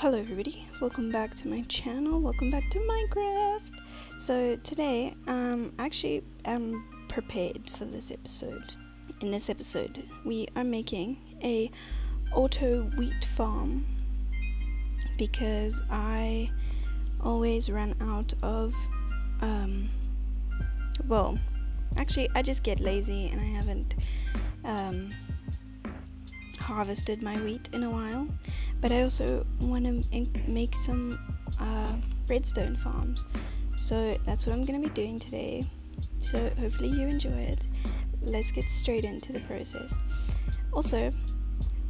Hello everybody, welcome back to my channel, welcome back to Minecraft. So today, um, actually am prepared for this episode. In this episode, we are making a auto wheat farm because I always run out of, um, well, actually I just get lazy and I haven't, um, harvested my wheat in a while, but I also want to make some uh, redstone farms. So that's what I'm going to be doing today. So hopefully you enjoy it. Let's get straight into the process. Also,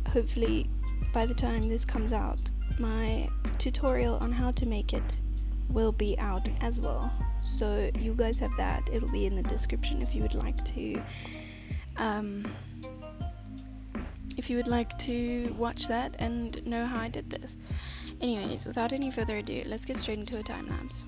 hopefully by the time this comes out, my tutorial on how to make it will be out as well. So you guys have that. It'll be in the description if you would like to um, if you would like to watch that and know how I did this. Anyways, without any further ado, let's get straight into a time lapse.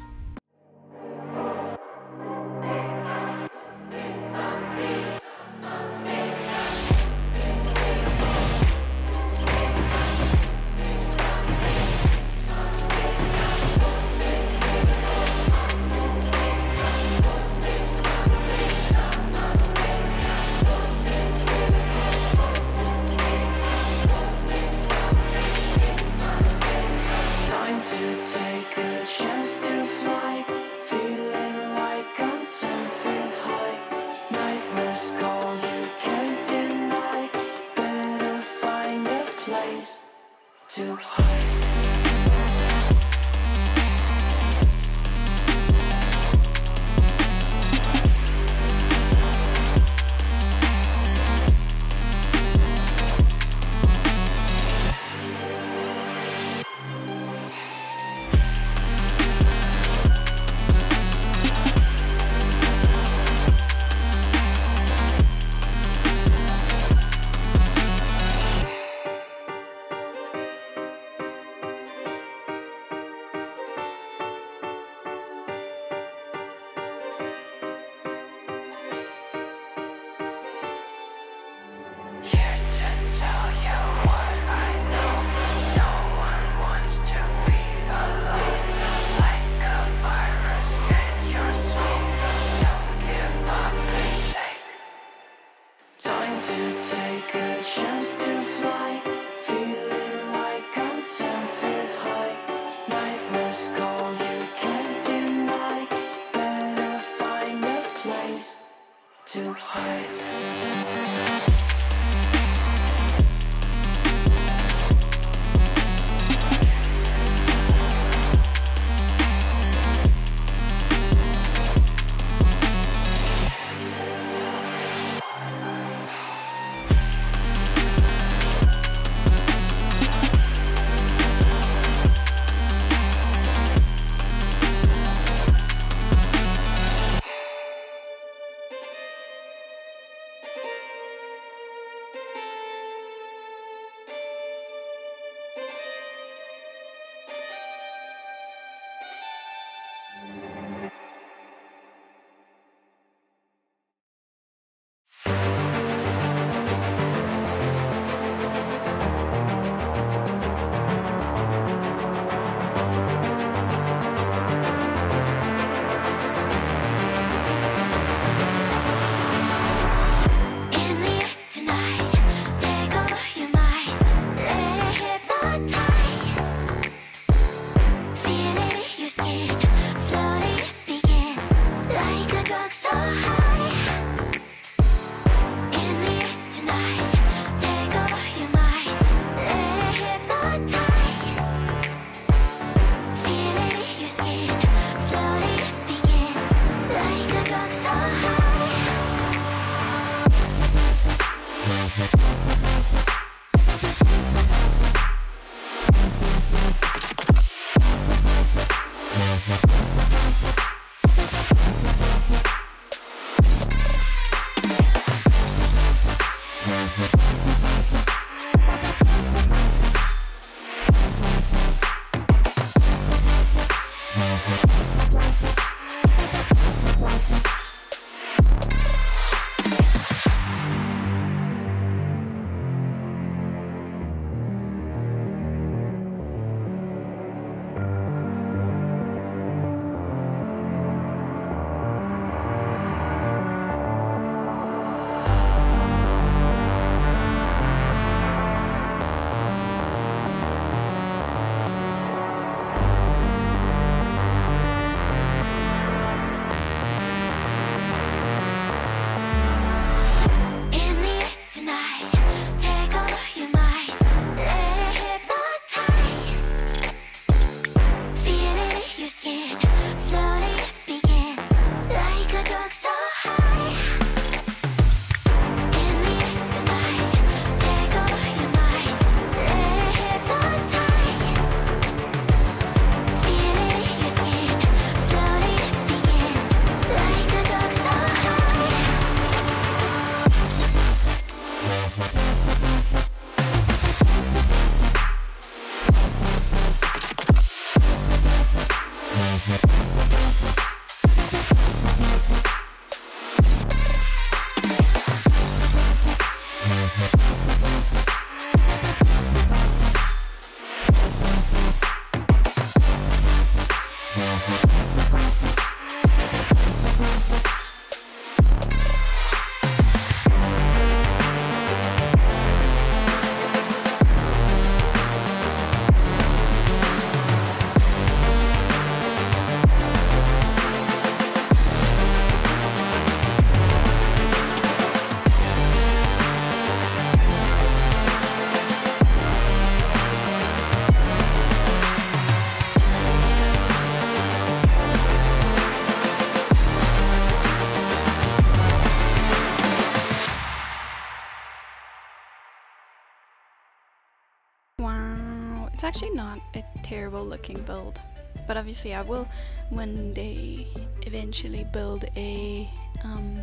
Actually not a terrible looking build, but obviously I will one day eventually build a um,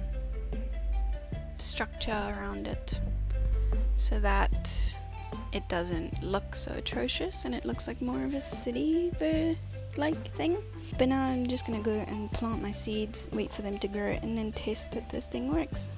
structure around it so that it doesn't look so atrocious and it looks like more of a city like thing. But now I'm just gonna go and plant my seeds, wait for them to grow, and then test that this thing works.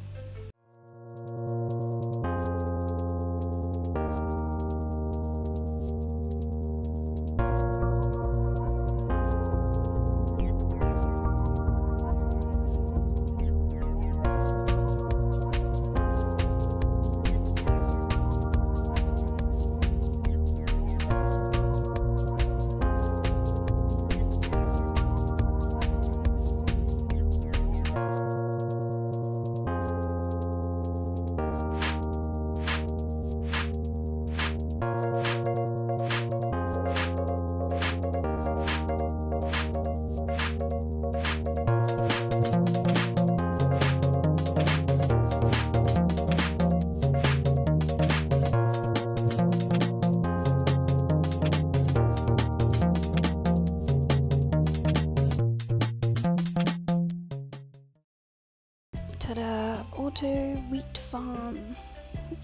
Ta-da! Auto wheat farm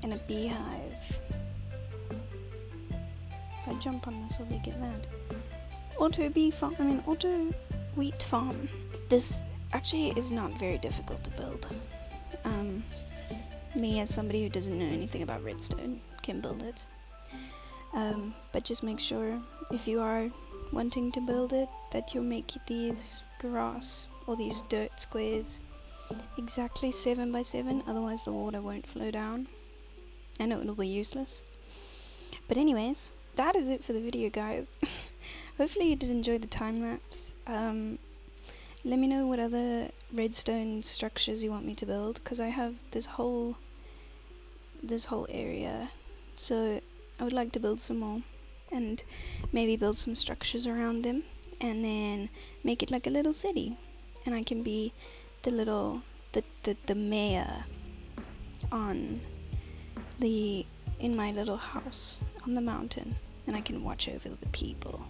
and a beehive. If I jump on this, will they get mad? Auto bee farm. I mean, auto wheat farm. This actually is not very difficult to build. Um, me as somebody who doesn't know anything about redstone can build it. Um, but just make sure if you are wanting to build it that you make these grass or these dirt squares exactly 7 by 7 otherwise the water won't flow down and it will be useless. But anyways that is it for the video guys. Hopefully you did enjoy the time lapse. Um, let me know what other redstone structures you want me to build because I have this whole this whole area. So I would like to build some more and maybe build some structures around them and then make it like a little city. And I can be the little the, the, the mayor on the in my little house on the mountain and I can watch over the people.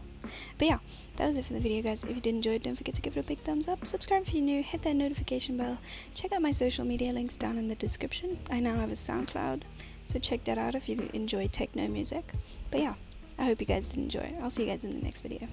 But yeah, that was it for the video guys. If you did enjoy it, don't forget to give it a big thumbs up. Subscribe if you're new, hit that notification bell. Check out my social media links down in the description. I now have a SoundCloud, so check that out if you enjoy techno music. But yeah, I hope you guys did enjoy. I'll see you guys in the next video.